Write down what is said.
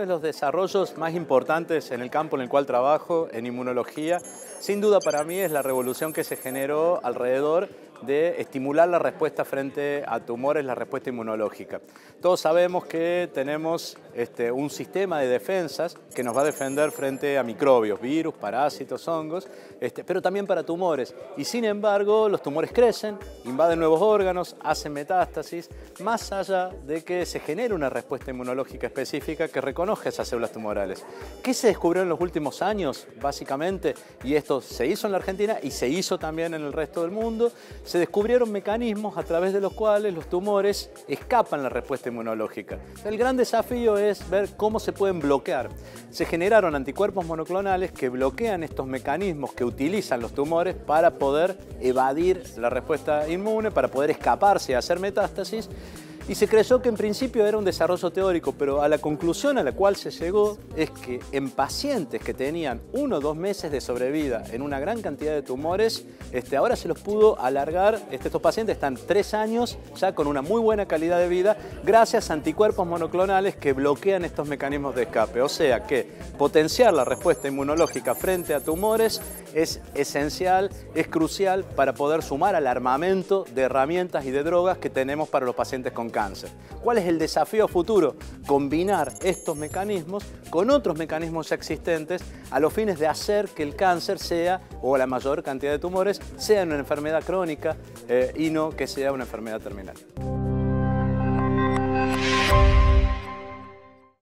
de los desarrollos más importantes en el campo en el cual trabajo, en inmunología, sin duda para mí es la revolución que se generó alrededor de estimular la respuesta frente a tumores, la respuesta inmunológica. Todos sabemos que tenemos este, un sistema de defensas que nos va a defender frente a microbios, virus, parásitos, hongos, este, pero también para tumores. Y sin embargo, los tumores crecen, invaden nuevos órganos, hacen metástasis, más allá de que se genere una respuesta inmunológica específica que reconozca esas células tumorales. ¿Qué se descubrió en los últimos años, básicamente? Y esto se hizo en la Argentina y se hizo también en el resto del mundo se descubrieron mecanismos a través de los cuales los tumores escapan la respuesta inmunológica. El gran desafío es ver cómo se pueden bloquear. Se generaron anticuerpos monoclonales que bloquean estos mecanismos que utilizan los tumores para poder evadir la respuesta inmune, para poder escaparse y hacer metástasis y se creyó que en principio era un desarrollo teórico, pero a la conclusión a la cual se llegó es que en pacientes que tenían uno o dos meses de sobrevida en una gran cantidad de tumores, este, ahora se los pudo alargar, este, estos pacientes están tres años ya con una muy buena calidad de vida gracias a anticuerpos monoclonales que bloquean estos mecanismos de escape. O sea que potenciar la respuesta inmunológica frente a tumores es esencial, es crucial para poder sumar al armamento de herramientas y de drogas que tenemos para los pacientes con cáncer. ¿Cuál es el desafío futuro? Combinar estos mecanismos con otros mecanismos existentes a los fines de hacer que el cáncer sea, o la mayor cantidad de tumores, sea una enfermedad crónica eh, y no que sea una enfermedad terminal.